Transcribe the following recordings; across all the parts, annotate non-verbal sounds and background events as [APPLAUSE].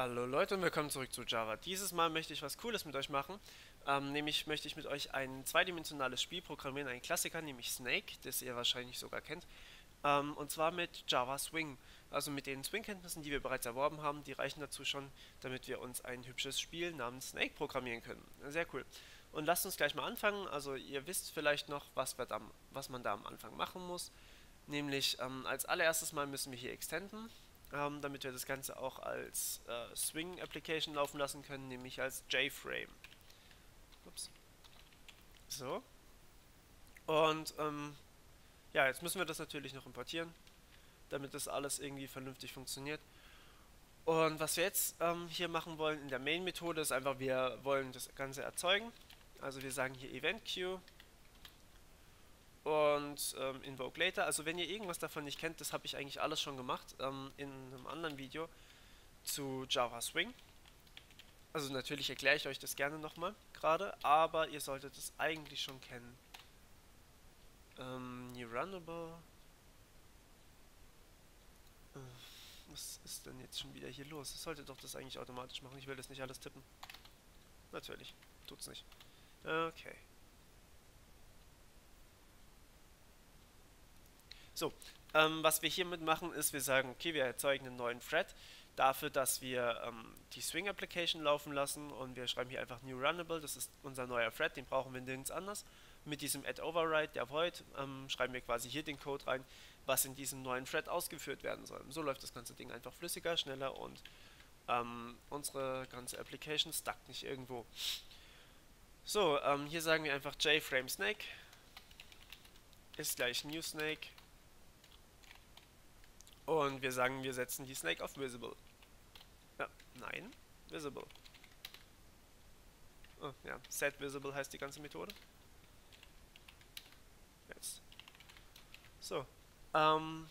Hallo Leute und willkommen zurück zu Java. Dieses Mal möchte ich was Cooles mit euch machen. Ähm, nämlich möchte ich mit euch ein zweidimensionales Spiel programmieren, einen Klassiker, nämlich Snake, das ihr wahrscheinlich sogar kennt. Ähm, und zwar mit Java Swing. Also mit den Swing-Kenntnissen, die wir bereits erworben haben, die reichen dazu schon, damit wir uns ein hübsches Spiel namens Snake programmieren können. Sehr cool. Und lasst uns gleich mal anfangen. Also ihr wisst vielleicht noch, was, da, was man da am Anfang machen muss. Nämlich ähm, als allererstes mal müssen wir hier extenden ähm, damit wir das Ganze auch als äh, Swing Application laufen lassen können, nämlich als JFrame. Ups. So. Und ähm, ja, jetzt müssen wir das natürlich noch importieren, damit das alles irgendwie vernünftig funktioniert. Und was wir jetzt ähm, hier machen wollen in der Main-Methode ist einfach, wir wollen das Ganze erzeugen. Also wir sagen hier Event Queue und ähm, Invoke Later. Also wenn ihr irgendwas davon nicht kennt, das habe ich eigentlich alles schon gemacht ähm, in einem anderen Video zu Java Swing. Also natürlich erkläre ich euch das gerne nochmal gerade, aber ihr solltet es eigentlich schon kennen. Ähm, New Runnable. Äh, was ist denn jetzt schon wieder hier los? Es sollte doch das eigentlich automatisch machen. Ich will das nicht alles tippen. Natürlich, tut's nicht. Okay. So, ähm, was wir hiermit machen, ist, wir sagen, okay, wir erzeugen einen neuen Thread dafür, dass wir ähm, die Swing Application laufen lassen und wir schreiben hier einfach New Runnable, das ist unser neuer Thread, den brauchen wir nirgends anders. Mit diesem Add Override, der Void, ähm, schreiben wir quasi hier den Code rein, was in diesem neuen Thread ausgeführt werden soll. So läuft das ganze Ding einfach flüssiger, schneller und ähm, unsere ganze Application stuckt nicht irgendwo. So, ähm, hier sagen wir einfach JFrame Snake ist gleich New Snake und wir sagen, wir setzen die Snake auf Visible. Ja, nein, Visible. Oh, ja, Set Visible heißt die ganze Methode. Jetzt. So. Ähm,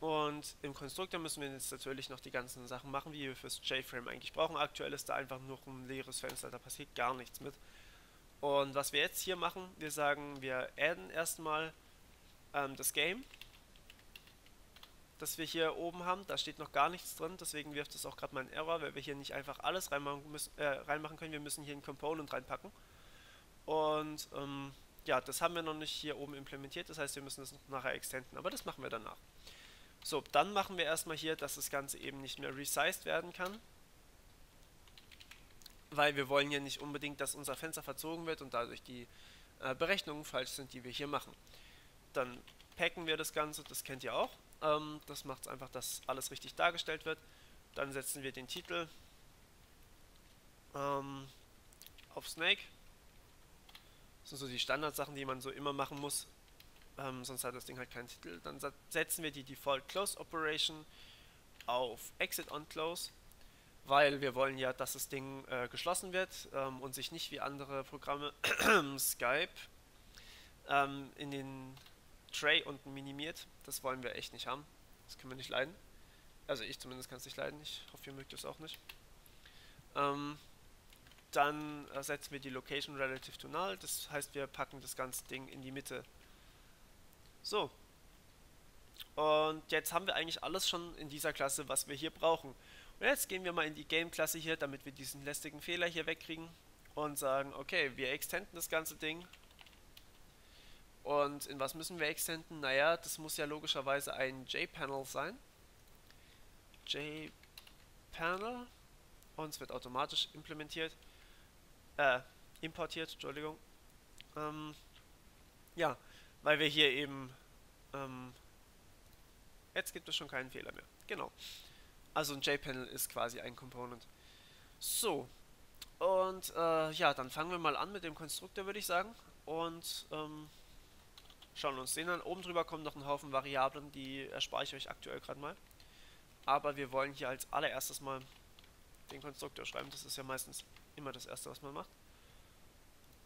und im Konstruktor müssen wir jetzt natürlich noch die ganzen Sachen machen, wie wir fürs JFrame eigentlich brauchen. Aktuell ist da einfach nur ein leeres Fenster, da passiert gar nichts mit. Und was wir jetzt hier machen, wir sagen, wir adden erstmal ähm, das Game das wir hier oben haben. Da steht noch gar nichts drin, deswegen wirft es auch gerade mal einen Error, weil wir hier nicht einfach alles reinmachen, müssen, äh, reinmachen können. Wir müssen hier ein Component reinpacken. Und ähm, ja, das haben wir noch nicht hier oben implementiert, das heißt, wir müssen das nachher extenden, aber das machen wir danach. So, dann machen wir erstmal hier, dass das Ganze eben nicht mehr resized werden kann. Weil wir wollen ja nicht unbedingt, dass unser Fenster verzogen wird und dadurch die äh, Berechnungen falsch sind, die wir hier machen. Dann packen wir das Ganze, das kennt ihr auch. Ähm, das macht es einfach, dass alles richtig dargestellt wird. Dann setzen wir den Titel ähm, auf Snake. Das sind so die Standardsachen, die man so immer machen muss. Ähm, sonst hat das Ding halt keinen Titel. Dann setzen wir die Default Close Operation auf Exit on Close, weil wir wollen ja, dass das Ding äh, geschlossen wird ähm, und sich nicht wie andere Programme [CLEARS THROAT] Skype ähm, in den Tray unten minimiert. Das wollen wir echt nicht haben. Das können wir nicht leiden. Also ich zumindest kann es nicht leiden. Ich hoffe, ihr mögt es auch nicht. Ähm, dann ersetzen wir die Location relative to null. Das heißt, wir packen das ganze Ding in die Mitte. So. Und jetzt haben wir eigentlich alles schon in dieser Klasse, was wir hier brauchen. Und jetzt gehen wir mal in die Game-Klasse hier, damit wir diesen lästigen Fehler hier wegkriegen. Und sagen, okay, wir extenden das ganze Ding und in was müssen wir extenden? Naja, das muss ja logischerweise ein JPanel sein. JPanel. Und es wird automatisch implementiert. Äh, importiert, Entschuldigung. Ähm, ja, weil wir hier eben... Ähm, jetzt gibt es schon keinen Fehler mehr. Genau. Also ein JPanel ist quasi ein Component. So. Und äh, ja, dann fangen wir mal an mit dem Konstruktor, würde ich sagen. Und ähm, schauen uns den an. Oben drüber kommen noch ein Haufen Variablen, die erspare ich euch aktuell gerade mal. Aber wir wollen hier als allererstes mal den Konstruktor schreiben. Das ist ja meistens immer das erste, was man macht.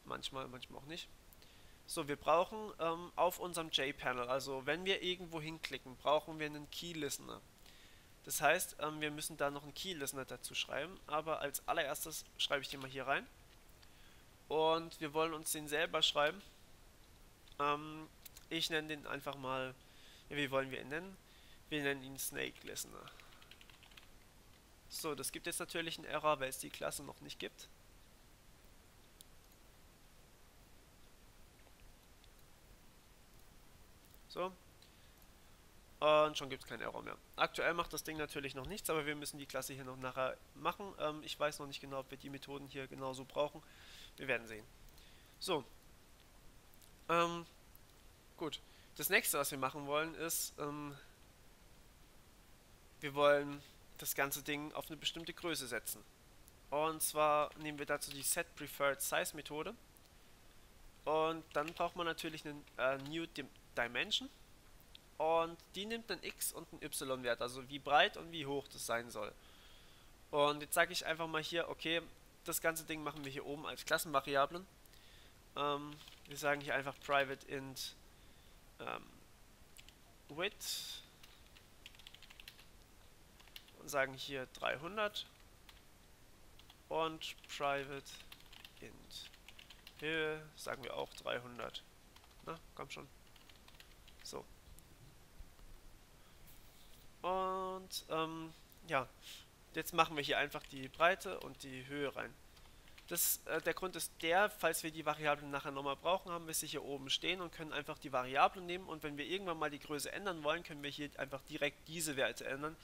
Manchmal, manchmal auch nicht. So, wir brauchen ähm, auf unserem JPanel, also wenn wir irgendwo hinklicken, brauchen wir einen Key Listener. Das heißt, ähm, wir müssen da noch einen Key Listener dazu schreiben, aber als allererstes schreibe ich den mal hier rein. Und wir wollen uns den selber schreiben. Ähm, ich nenne den einfach mal, wie wollen wir ihn nennen? Wir nennen ihn Snake Listener. So, das gibt jetzt natürlich einen Error, weil es die Klasse noch nicht gibt. So. Und schon gibt es keinen Error mehr. Aktuell macht das Ding natürlich noch nichts, aber wir müssen die Klasse hier noch nachher machen. Ähm, ich weiß noch nicht genau, ob wir die Methoden hier genauso brauchen. Wir werden sehen. So. Ähm, gut. Das nächste, was wir machen wollen, ist, ähm, wir wollen das ganze Ding auf eine bestimmte Größe setzen. Und zwar nehmen wir dazu die Set Preferred Size Methode. Und dann braucht man natürlich einen äh, New Dim Dimension. Und die nimmt einen x und einen y-Wert, also wie breit und wie hoch das sein soll. Und jetzt sage ich einfach mal hier, okay, das ganze Ding machen wir hier oben als Klassenvariablen. Ähm, wir sagen hier einfach private int ähm, width und sagen hier 300 und private int Höhe sagen wir auch 300. Na, komm schon. So. Und ähm, ja, jetzt machen wir hier einfach die Breite und die Höhe rein. Das, äh, der Grund ist der, falls wir die Variablen nachher nochmal brauchen, haben wir sie hier oben stehen und können einfach die Variablen nehmen und wenn wir irgendwann mal die Größe ändern wollen, können wir hier einfach direkt diese Werte ändern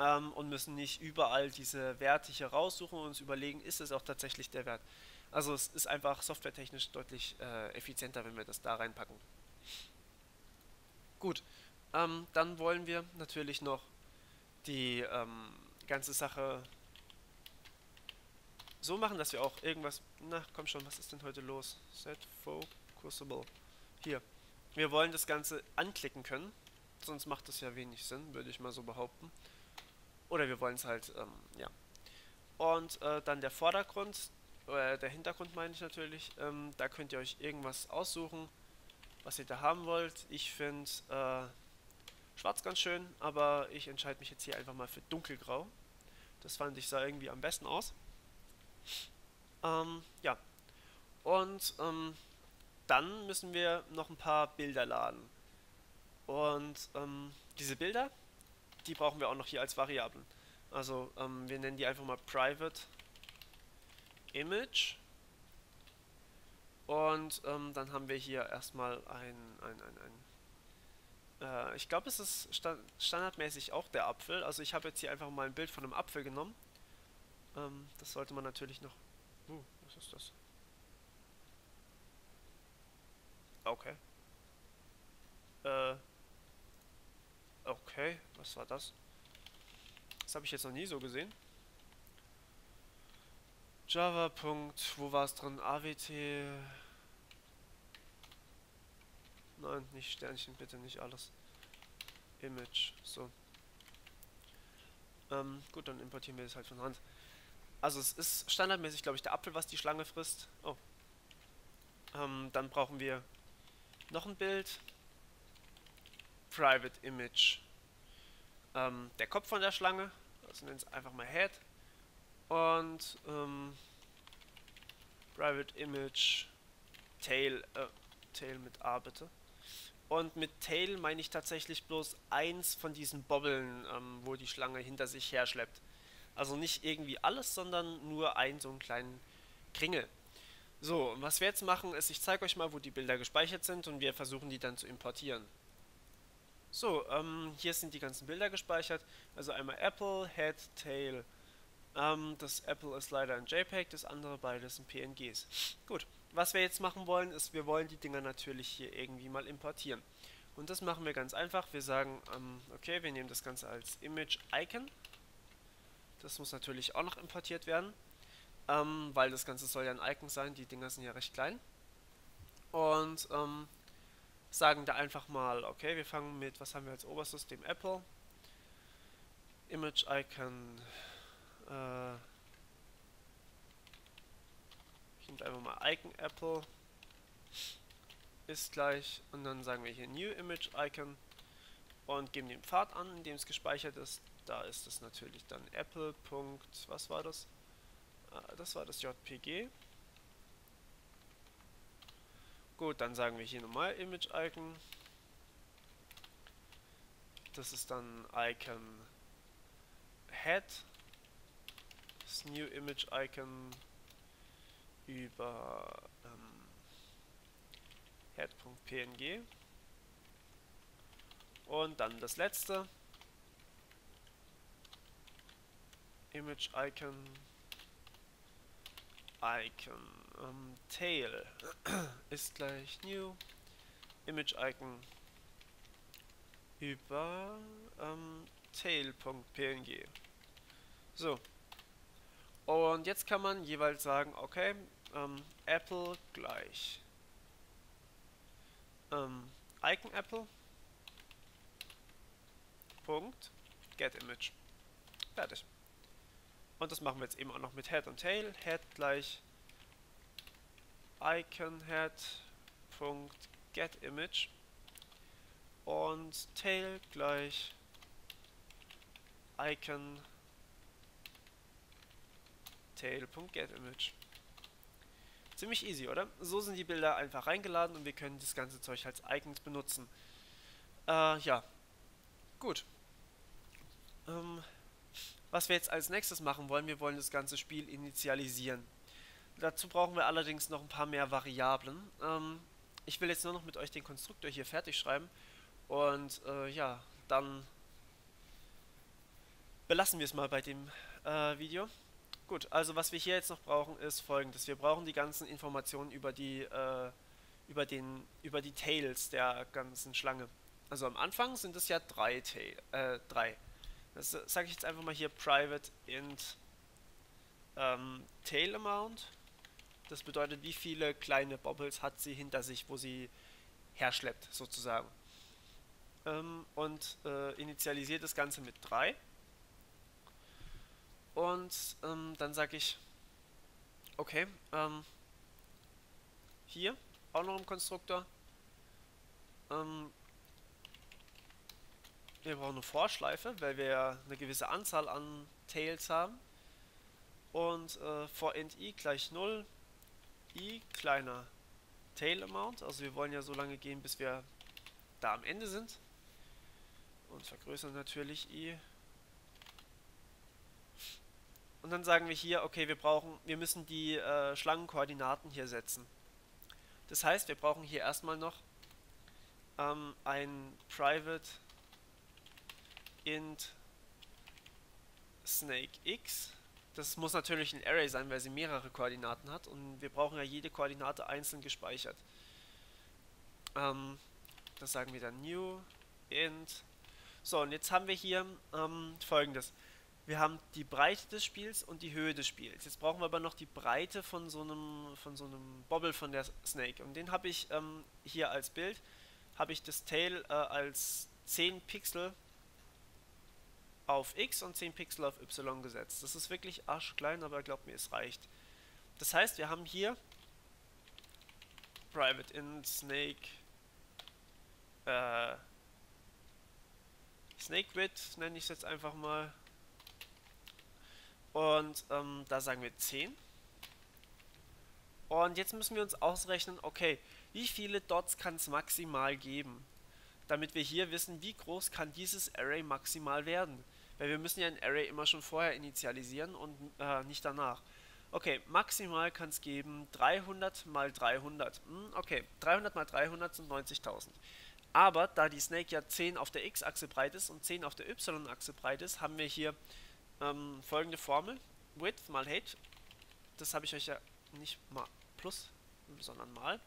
ähm, und müssen nicht überall diese Werte hier raussuchen und uns überlegen, ist es auch tatsächlich der Wert. Also es ist einfach softwaretechnisch deutlich äh, effizienter, wenn wir das da reinpacken. Gut, ähm, dann wollen wir natürlich noch die ähm, ganze Sache so machen, dass wir auch irgendwas... Na, komm schon, was ist denn heute los? Set Focusable. Hier. Wir wollen das Ganze anklicken können. Sonst macht das ja wenig Sinn, würde ich mal so behaupten. Oder wir wollen es halt, ähm, ja. Und äh, dann der Vordergrund, äh, der Hintergrund meine ich natürlich. Ähm, da könnt ihr euch irgendwas aussuchen, was ihr da haben wollt. Ich finde äh, schwarz ganz schön, aber ich entscheide mich jetzt hier einfach mal für dunkelgrau. Das fand ich sah irgendwie am besten aus. Ähm, ja. Und ähm, dann müssen wir noch ein paar Bilder laden. Und ähm, diese Bilder, die brauchen wir auch noch hier als Variablen. Also ähm, wir nennen die einfach mal private image. Und ähm, dann haben wir hier erstmal ein, ein, ein, ein äh, ich glaube es ist sta standardmäßig auch der Apfel. Also ich habe jetzt hier einfach mal ein Bild von einem Apfel genommen. Ähm, das sollte man natürlich noch... Uh, was ist das? Okay. Äh... Okay, was war das? Das habe ich jetzt noch nie so gesehen. Java. wo war es drin? AWT. Nein, nicht Sternchen, bitte nicht alles. Image, so. Ähm, gut, dann importieren wir das halt von Hand. Also es ist standardmäßig, glaube ich, der Apfel, was die Schlange frisst. Oh. Ähm, dann brauchen wir noch ein Bild. Private Image. Ähm, der Kopf von der Schlange. Also nennen es einfach mal Head. Und ähm, Private Image Tail, äh, Tail mit A bitte. Und mit Tail meine ich tatsächlich bloß eins von diesen Bobbeln, ähm, wo die Schlange hinter sich herschleppt. Also nicht irgendwie alles, sondern nur ein so einen kleinen Kringel. So, was wir jetzt machen, ist, ich zeige euch mal, wo die Bilder gespeichert sind und wir versuchen die dann zu importieren. So, ähm, hier sind die ganzen Bilder gespeichert. Also einmal Apple, Head, Tail. Ähm, das Apple ist leider ein JPEG, das andere beides sind PNGs. Gut, was wir jetzt machen wollen, ist, wir wollen die Dinger natürlich hier irgendwie mal importieren. Und das machen wir ganz einfach. Wir sagen, ähm, okay, wir nehmen das Ganze als Image-Icon. Das muss natürlich auch noch importiert werden, ähm, weil das Ganze soll ja ein Icon sein, die Dinger sind ja recht klein. Und ähm, sagen da einfach mal, okay, wir fangen mit, was haben wir als oberstes, dem Apple. Image-Icon, äh, ich nehme einfach mal Icon Apple ist gleich und dann sagen wir hier New Image Icon und geben den Pfad an, in dem es gespeichert ist. Da ist es natürlich dann Apple. Was war das? Ah, das war das JPG. Gut, dann sagen wir hier nochmal Image Icon. Das ist dann Icon Head gleich New Image Icon über ähm, head.png und dann das letzte Image Icon Icon ähm, Tail [CLEARS THROAT] ist gleich New Image Icon über ähm, tail.png. So. Und jetzt kann man jeweils sagen, okay, ähm, Apple gleich ähm, Icon Apple Punkt get image. Fertig. Und das machen wir jetzt eben auch noch mit Head und Tail. Head gleich Icon Head Punkt get image und Tail gleich Icon Tail.getImage. Ziemlich easy, oder? So sind die Bilder einfach reingeladen und wir können das ganze Zeug als Icons benutzen. Äh, ja. Gut. Ähm, was wir jetzt als nächstes machen wollen, wir wollen das ganze Spiel initialisieren. Dazu brauchen wir allerdings noch ein paar mehr Variablen. Ähm, ich will jetzt nur noch mit euch den Konstruktor hier fertig schreiben. Und äh, ja, dann belassen wir es mal bei dem äh, Video. Gut, also was wir hier jetzt noch brauchen ist folgendes. Wir brauchen die ganzen Informationen über die, äh, über den, über die Tails der ganzen Schlange. Also am Anfang sind es ja drei Tail, äh, drei. Das sage ich jetzt einfach mal hier private int ähm, tail amount. Das bedeutet, wie viele kleine Bobbles hat sie hinter sich, wo sie herschleppt, sozusagen. Ähm, und äh, initialisiert das Ganze mit 3. Und ähm, dann sage ich, okay, ähm, hier auch noch ein Konstruktor. Ähm, wir brauchen eine Vorschleife, weil wir eine gewisse Anzahl an Tails haben. Und äh, for int i gleich 0, i kleiner Tail Amount. Also wir wollen ja so lange gehen, bis wir da am Ende sind. Und vergrößern natürlich i und dann sagen wir hier, okay, wir brauchen, wir müssen die äh, Schlangenkoordinaten hier setzen. Das heißt, wir brauchen hier erstmal noch ähm, ein private int snake x. Das muss natürlich ein Array sein, weil sie mehrere Koordinaten hat und wir brauchen ja jede Koordinate einzeln gespeichert. Ähm, das sagen wir dann new int. So, und jetzt haben wir hier ähm, folgendes wir haben die Breite des Spiels und die Höhe des Spiels. Jetzt brauchen wir aber noch die Breite von so einem, von so einem Bobble von der Snake. Und den habe ich ähm, hier als Bild, habe ich das Tail äh, als 10 Pixel auf X und 10 Pixel auf Y gesetzt. Das ist wirklich arschklein, aber glaubt mir, es reicht. Das heißt, wir haben hier Private in Snake äh, Snake Width nenne ich es jetzt einfach mal und ähm, da sagen wir 10. Und jetzt müssen wir uns ausrechnen, okay, wie viele Dots kann es maximal geben? Damit wir hier wissen, wie groß kann dieses Array maximal werden. Weil wir müssen ja ein Array immer schon vorher initialisieren und äh, nicht danach. Okay, maximal kann es geben 300 mal 300. Hm, okay, 300 mal 300 sind 90.000. Aber da die Snake ja 10 auf der x-Achse breit ist und 10 auf der y-Achse breit ist, haben wir hier ähm, folgende Formel. Width mal Height. Das habe ich euch ja nicht mal plus, sondern mal.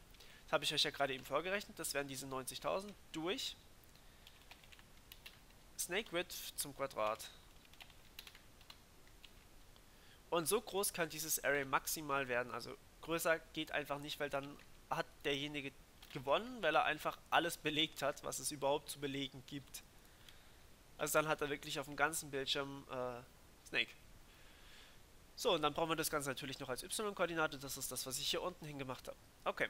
Das habe ich euch ja gerade eben vorgerechnet. Das wären diese 90.000 durch Snake Width zum Quadrat. Und so groß kann dieses Array maximal werden. Also größer geht einfach nicht, weil dann hat derjenige gewonnen, weil er einfach alles belegt hat, was es überhaupt zu belegen gibt. Also dann hat er wirklich auf dem ganzen Bildschirm äh, Snake. So, und dann brauchen wir das Ganze natürlich noch als y-Koordinate. Das ist das, was ich hier unten hingemacht habe. Okay.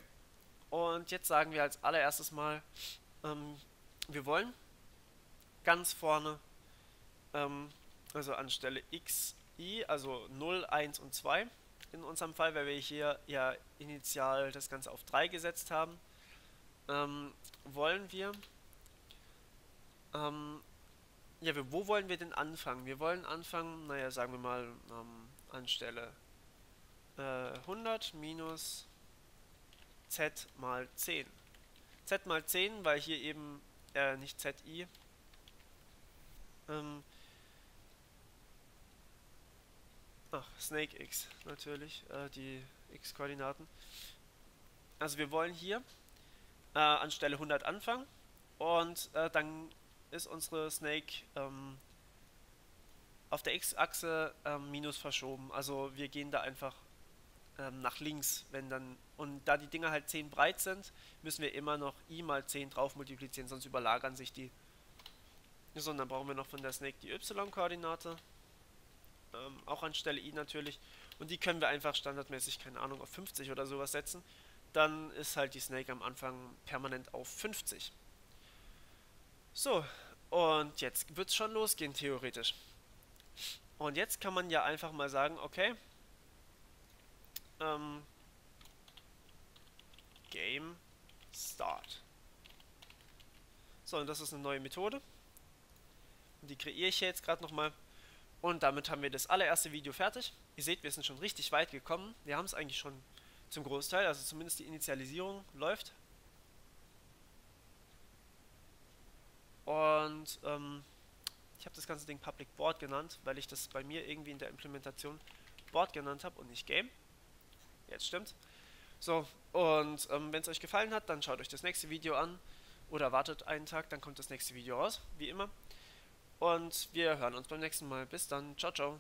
Und jetzt sagen wir als allererstes mal, ähm, wir wollen ganz vorne, ähm, also anstelle x, i, also 0, 1 und 2 in unserem Fall, weil wir hier ja initial das Ganze auf 3 gesetzt haben, ähm, wollen wir ähm, ja, wo wollen wir denn anfangen? Wir wollen anfangen, naja, sagen wir mal ähm, anstelle äh, 100 minus z mal 10. z mal 10, weil hier eben, äh, nicht zi, ähm, ach, Snake x natürlich, äh, die x-Koordinaten. Also wir wollen hier äh, anstelle 100 anfangen und äh, dann ist unsere Snake ähm, auf der x-Achse ähm, minus verschoben. Also wir gehen da einfach ähm, nach links, wenn dann und da die Dinger halt 10 breit sind, müssen wir immer noch i mal 10 drauf multiplizieren, sonst überlagern sich die. So, und dann brauchen wir noch von der Snake die y-Koordinate. Ähm, auch anstelle i natürlich. Und die können wir einfach standardmäßig, keine Ahnung, auf 50 oder sowas setzen. Dann ist halt die Snake am Anfang permanent auf 50. So, und jetzt wird es schon losgehen, theoretisch. Und jetzt kann man ja einfach mal sagen, okay, ähm, Game Start. So, und das ist eine neue Methode. Die kreiere ich jetzt gerade nochmal. Und damit haben wir das allererste Video fertig. Ihr seht, wir sind schon richtig weit gekommen. Wir haben es eigentlich schon zum Großteil, also zumindest die Initialisierung läuft. Und ähm, ich habe das ganze Ding Public Board genannt, weil ich das bei mir irgendwie in der Implementation Board genannt habe und nicht Game. Jetzt stimmt. So, und ähm, wenn es euch gefallen hat, dann schaut euch das nächste Video an oder wartet einen Tag, dann kommt das nächste Video raus, wie immer. Und wir hören uns beim nächsten Mal. Bis dann. Ciao, ciao.